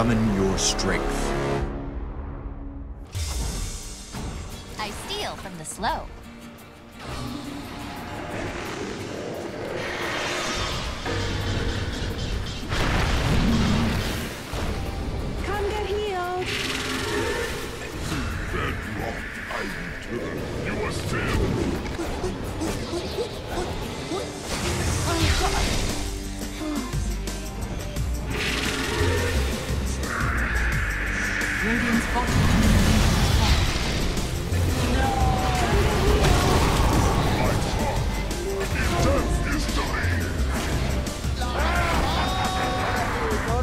summon your strength. I steal from the slow. Come get healed. Bedrock, I return. You are still. Radiant's bottom tower Death is delayed.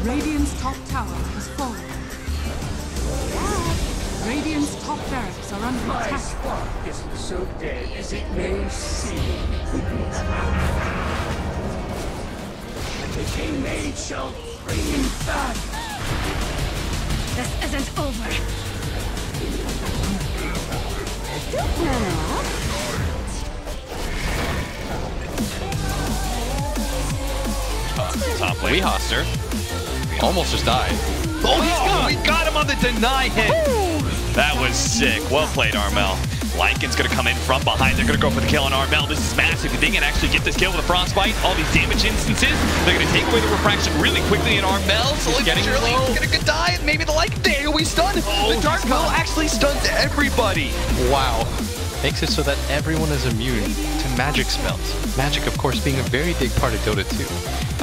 Radiant's top tower has fallen. Radiant's top barracks are under My attack. squad isn't so dead as it may seem. The King Maid shall bring him back. This isn't over. Top lane. We Hoster. Almost just died. Oh, he's oh, got We got him on the deny hit. That was sick. Well played, Armel. Lycan's gonna come in from behind. They're gonna go for the kill on Armel. This is massive. If they can actually get this kill with a frostbite, all these damage instances, they're gonna take away the refraction really quickly in Armel. So it's getting surely low. get a good die, and maybe the Lycan there we stun. the oh, Dark Will actually stuns everybody. Wow. Makes it so that everyone is immune to magic spells. Magic, of course, being a very big part of Dota 2.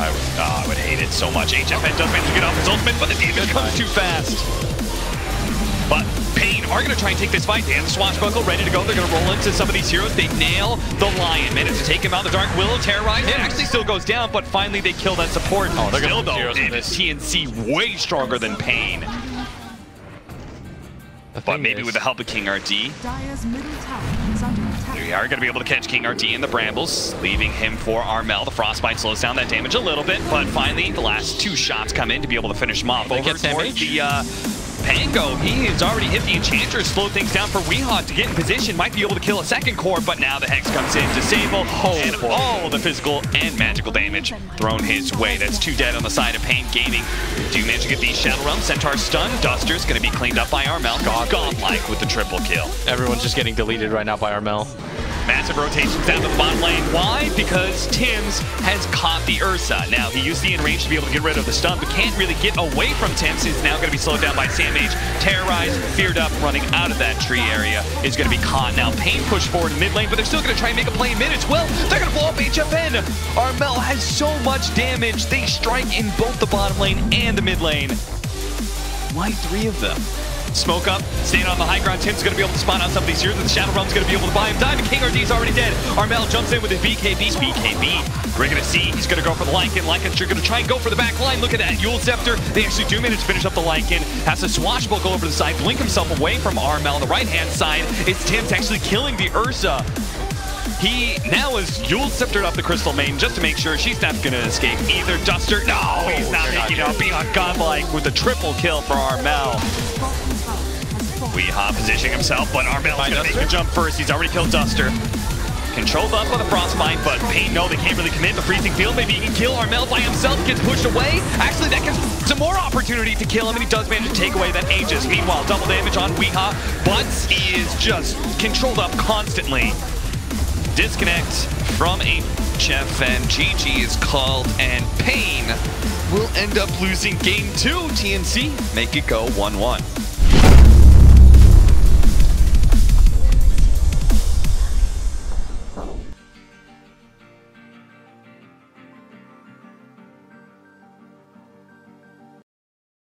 I would, oh, I would hate it so much. HFN does manage to get off his ultimate, but the damage comes too fast. But Pain are going to try and take this fight. They have the Swashbuckle ready to go. They're going to roll into some of these heroes. They nail the Lion. Manage to take him out. The Dark Willow terrorized. It actually still goes down, but finally they kill that support. Oh, they're still, gonna put though, zeros in it is this. TNC way stronger than Pain. The But thing maybe is- with the help of King RD, Dire's middle tower is under attack. we are going to be able to catch King RD in the Brambles, leaving him for Armel. The Frostbite slows down that damage a little bit, but finally the last two shots come in to be able to finish him off. They Over get towards damage. the uh, Pango, he has already hit the Enchanter, slowed things down for Weehawk to get in position. Might be able to kill a second core, but now the Hex comes in, disable, oh, and boy. all the physical and magical damage thrown his way. That's two dead on the side of Pain Gaming. Do you manage to get the Shadow Realm, Centaur stun. Duster's going to be cleaned up by Armel. Godlike with the triple kill. Everyone's just getting deleted right now by Armel. Massive rotations down the bottom lane. Why? Because Tims has caught the Ursa. Now, he used the enrage to be able to get rid of the stun, but can't really get away from Tims. He's now going to be slowed down by Sam H. Terrorized, feared up, running out of that tree area is going to be caught. Now, Pain pushed forward in mid lane, but they're still going to try and make a play in mid as well. They're going to blow up HFN. Armel has so much damage. They strike in both the bottom lane and the mid lane. Why three of them? Smoke up, staying on the high ground. Tims gonna be able to spawn out some of these heroes, and the Shadow Realm's gonna be able to buy him. And King RD is already dead. Armel jumps in with his BKB. BKB. We're gonna see. He's gonna go for the Lycan. Lycan's gonna try and go for the back line. Look at that. Eul Scepter. They actually do manage to finish up the Lycan. Has a swashbuckle over the side, blink himself away from Armel. On the right hand side It's Tims actually killing the Ursa. He now is Eul sceptered up the Crystal Maiden just to make sure she's not going to escape either. Duster, no, he's not making it. Beyond Godlike with the triple kill for Armel. Bottom tower has. Weehaw positioning himself, but going to make the jump first. He's already killed Duster. Controlled up with the frostbite, but Pain, no, they can't really commit the freezing field. Maybe he can kill Armel by himself, gets pushed away. Actually, that gives some more opportunity to kill him, and he does manage to take away that Aegis. Meanwhile, double damage on Weehaw, but he is just controlled up constantly. Disconnect from HFN. GG is called, and Pain will end up losing game two. TNC make it go 1-1.